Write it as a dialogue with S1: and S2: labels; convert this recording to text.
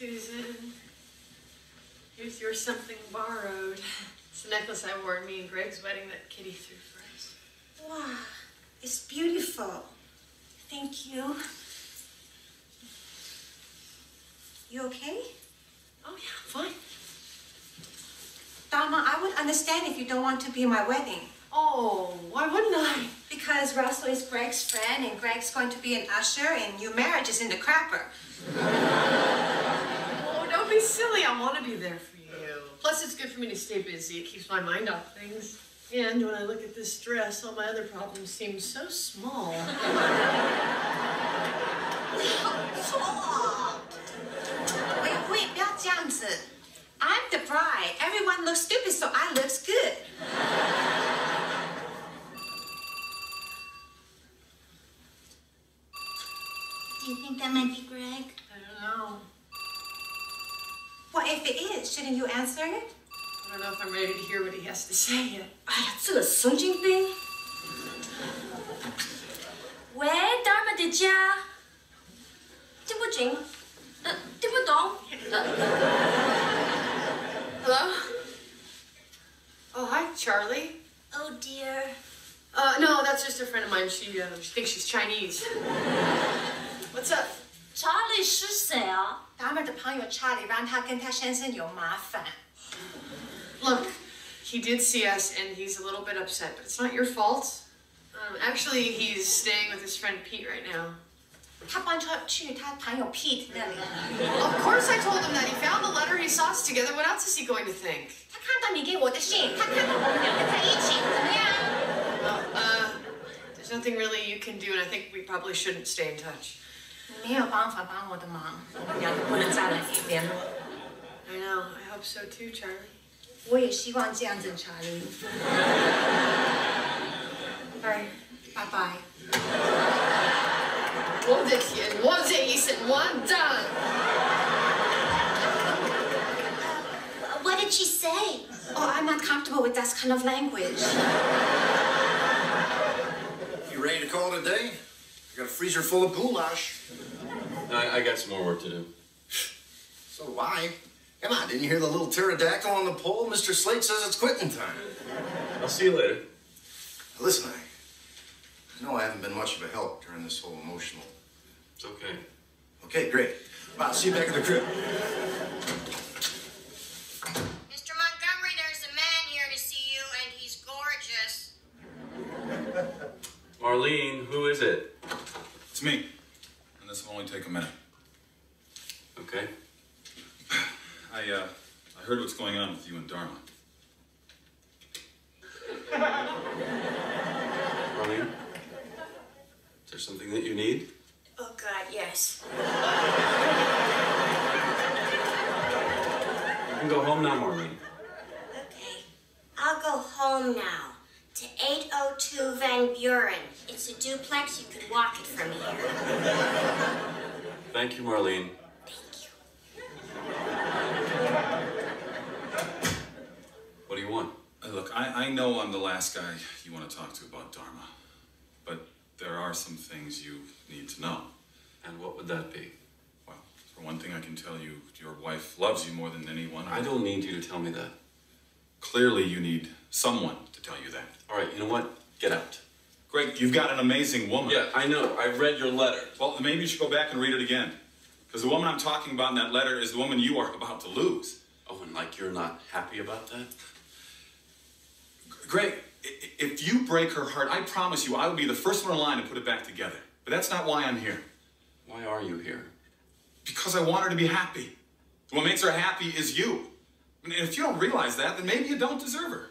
S1: Susan. Here's your something borrowed. It's the necklace I wore at me and Greg's wedding that Kitty threw for us.
S2: Wow, it's beautiful. Thank you. You okay?
S1: Oh, yeah, fine.
S2: Dharma, I would understand if you don't want to be my wedding.
S1: Oh, why wouldn't I?
S2: Because Russell is Greg's friend and Greg's going to be an usher and your marriage is in the crapper.
S1: Oh, don't be silly. I want to be there for you. Plus, it's good for me to stay busy. It keeps my mind off things. And when I look at this dress, all my other problems seem so small.
S2: Wait, wait, 不要这样子. I'm the bride. Everyone looks stupid, so I looks good.
S3: Do you think that might be Greg?
S1: I don't know.
S2: What if it is? Shouldn't you answer it?
S1: I don't know if I'm ready to hear what he has to say yet.
S2: 哎呀，这个神经病！
S3: 喂，Dharma 的家，听不清，呃，听不懂，呃，
S1: Hello? Oh, hi, Charlie.
S3: Oh dear.
S1: Uh, no, that's just a friend of mine. She, uh, she thinks she's Chinese. What's up?
S3: Charlie 是谁啊
S2: ？Dharma 的朋友 Charlie 让他跟他先生有麻烦。
S1: Look, he did see us and he's a little bit upset, but it's not your fault. Um, actually, he's staying with his friend Pete right now.
S2: 他搬出去他朋友 Pete 那里。
S1: Of course I told him that. He found the letter he saw us together. What else is he going to think?
S2: 他看到你给我的信，他看到我们两个在一起，怎么样
S1: ？Uh, there's nothing really you can do, and I think we probably shouldn't stay in touch.
S2: 你没有办法帮我的忙，我们两个不能再来联络。
S1: I know. I hope so too, Charlie.
S2: 我也希望这样子，Charlie。
S1: Bye.
S2: 拜拜。
S1: 我的天，我这一生完蛋。
S3: What did she say?
S2: Oh, I'm not comfortable with that kind of language.
S4: You ready to call it a day? I got a freezer full of goulash.
S5: I, I got some more work to do.
S4: So do I. Come on, didn't you hear the little pterodactyl on the pole? Mr. Slate says it's quitting time.
S5: I'll see you later.
S4: Now, listen, I, I know I haven't been much of a help during this whole emotional.
S5: It's okay.
S4: Okay, great. Well, I'll see you back at the crib.
S6: Mr. Montgomery, there's a man here to see you, and he's gorgeous.
S5: Marlene, who is it?
S7: It's me. And this will only take a minute.
S5: Okay.
S7: I, uh, I heard what's going on with you and Dharma.
S5: Marlene? Is there something that you need?
S3: Oh God, yes.
S5: You can go home now, Marlene.
S3: Okay, I'll go home now to 802 Van Buren. It's a duplex. You can walk it from here.
S5: Thank you, Marlene.
S3: Thank you.
S5: What do you want?
S7: Uh, look, I, I know I'm the last guy you want to talk to about Dharma. But there are some things you need to know.
S5: And what would that be?
S7: Well, for one thing, I can tell you your wife loves you more than anyone.
S5: I don't need you to tell me that.
S7: Clearly, you need someone to tell you that.
S5: All right, you know what? Get out.
S7: Greg, you've got an amazing woman.
S5: Yeah, I know. I read your letter.
S7: Well, maybe you should go back and read it again. Because the woman I'm talking about in that letter is the woman you are about to lose.
S5: Oh, and like you're not happy about that?
S7: Greg, if you break her heart, I promise you I will be the first one in line to put it back together. But that's not why I'm here.
S5: Why are you here?
S7: Because I want her to be happy. What makes her happy is you. And if you don't realize that, then maybe you don't deserve her.